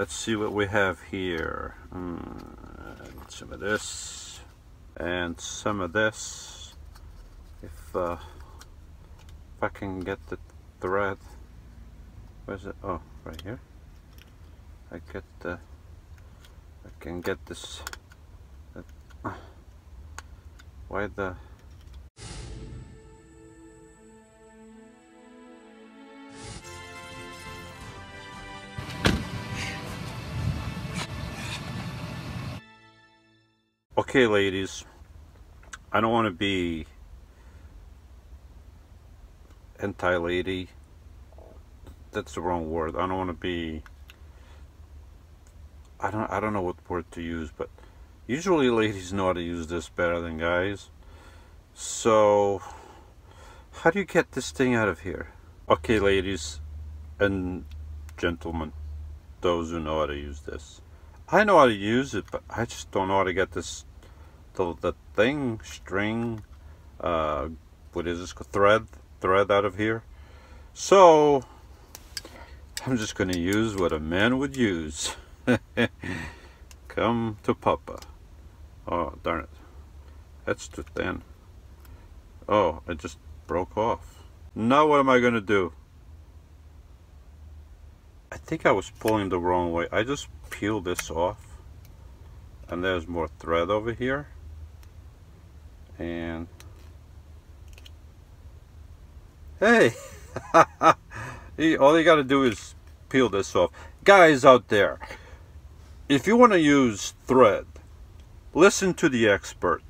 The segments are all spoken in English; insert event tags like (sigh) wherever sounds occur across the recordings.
let's see what we have here. Mm, some of this and some of this. If, uh, if I can get the thread. Where's it? Oh, right here. I get the. I can get this. Uh, why the? Okay, ladies, I don't want to be anti-lady. That's the wrong word. I don't want to be. I don't. I don't know what word to use, but usually ladies know how to use this better than guys. So, how do you get this thing out of here? Okay, ladies and gentlemen, those who know how to use this. I know how to use it, but I just don't know how to get this the, the thing, string, uh, what is this, thread, thread out of here. So, I'm just going to use what a man would use. (laughs) Come to Papa. Oh, darn it. That's too thin. Oh, it just broke off. Now what am I going to do? I think I was pulling the wrong way. I just peeled this off. And there's more thread over here and hey (laughs) all you got to do is peel this off. Guys out there if you want to use thread listen to the expert.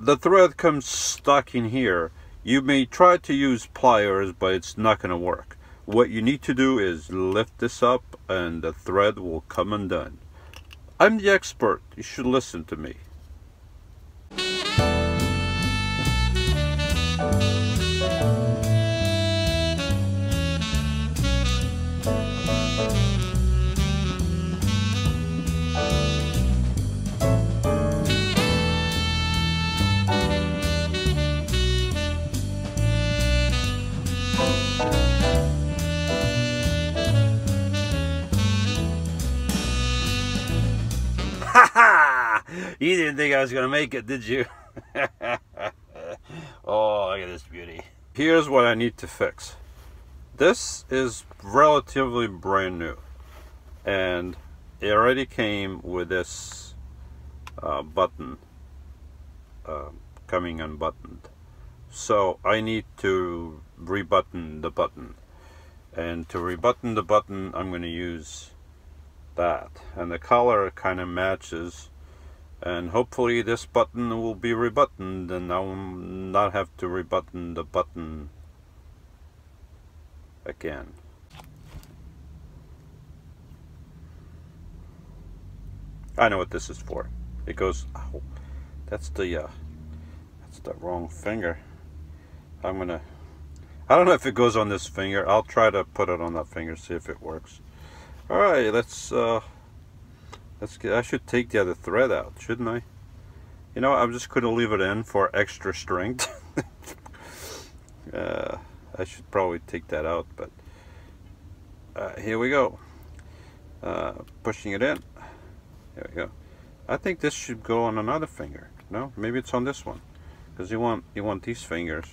The thread comes stuck in here. You may try to use pliers but it's not going to work. What you need to do is lift this up and the thread will come undone. I'm the expert. You should listen to me (laughs) you didn't think I was going to make it, did you? (laughs) oh, look at this beauty. Here's what I need to fix. This is relatively brand new. And it already came with this uh, button uh, coming unbuttoned. So I need to rebutton the button. And to rebutton the button, I'm going to use that. And the color kind of matches and hopefully this button will be rebuttoned and I will not have to rebutton the button again. I know what this is for. It goes, oh, that's the, uh, that's the wrong finger. I'm gonna, I don't know if it goes on this finger. I'll try to put it on that finger, see if it works. All right, let's, uh, Let's get, I should take the other thread out, shouldn't I? You know, I'm just going to leave it in for extra strength. (laughs) uh, I should probably take that out, but uh, here we go. Uh, pushing it in. There we go. I think this should go on another finger. No, maybe it's on this one, because you want you want these fingers.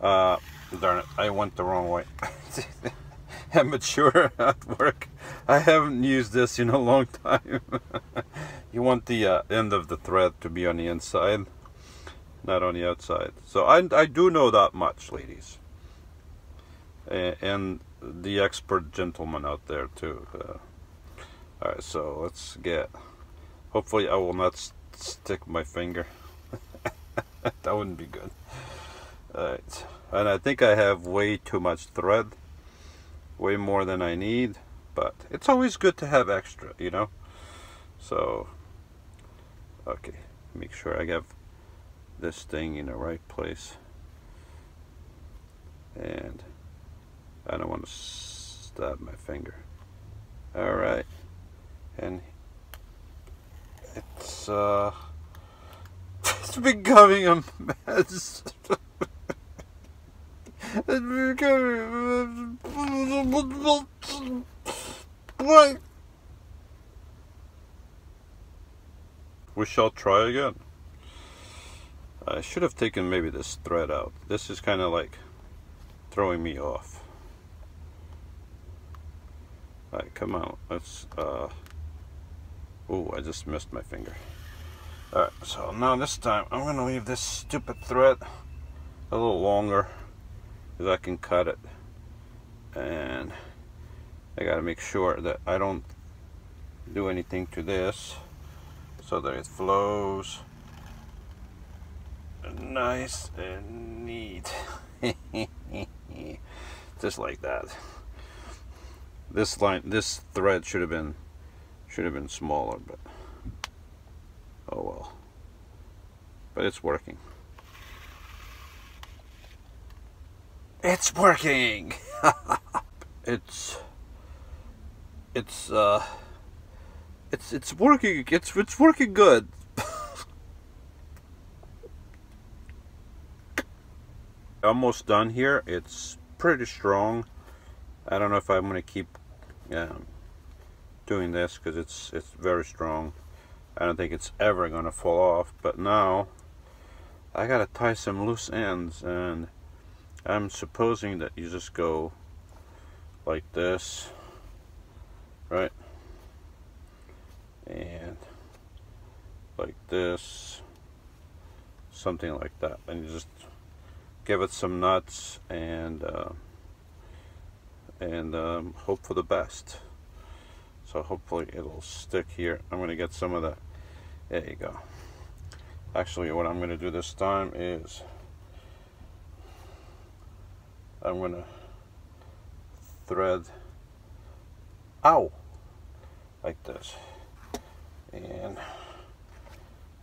Uh, darn it! I went the wrong way. (laughs) (laughs) amateur (laughs) at work. I haven't used this in a long time. (laughs) you want the uh, end of the thread to be on the inside, not on the outside. So I, I do know that much, ladies. And the expert gentleman out there too. Uh, Alright, so let's get... Hopefully I will not st stick my finger. that wouldn't be good. Alright, and I think I have way too much thread way more than I need but it's always good to have extra you know? So okay make sure I have this thing in the right place. And I don't want to stab my finger. Alright. And it's uh (laughs) it's becoming a mess. (laughs) It's becoming? We shall try again. I should have taken maybe this thread out. This is kind of like throwing me off. Alright, come on. Let's, uh... Ooh, I just missed my finger. Alright, so now this time I'm going to leave this stupid thread a little longer because I can cut it. And I got to make sure that I don't do anything to this so that it flows nice and neat. (laughs) Just like that. This line, this thread should have been, should have been smaller, but oh well. But it's working. It's working. (laughs) it's, it's, uh, it's it's working. It's it's working good. (laughs) almost done here. It's pretty strong. I don't know if I'm to keep um, doing this because it's it's very strong. I don't think it's ever going to fall off. But now I got to tie some loose ends and I'm supposing that you just go like this, right? And like this, something like that. And you just give it some nuts and uh, and um, hope for the best so hopefully it'll stick here I'm gonna get some of that there you go actually what I'm gonna do this time is I'm gonna thread ow like this and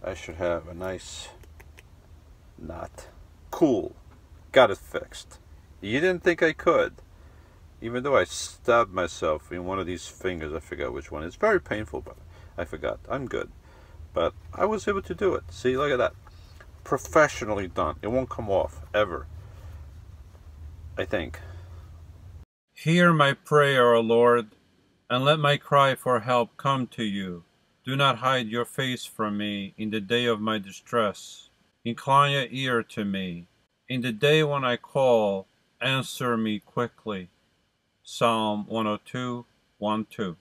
I should have a nice knot cool got it fixed. You didn't think I could. Even though I stabbed myself in one of these fingers, I forgot which one. It's very painful, but I forgot. I'm good. But I was able to do it. See, look at that. Professionally done. It won't come off, ever. I think. Hear my prayer, O Lord, and let my cry for help come to you. Do not hide your face from me in the day of my distress. Incline your ear to me in the day when I call, answer me quickly. Psalm 102, 1 2.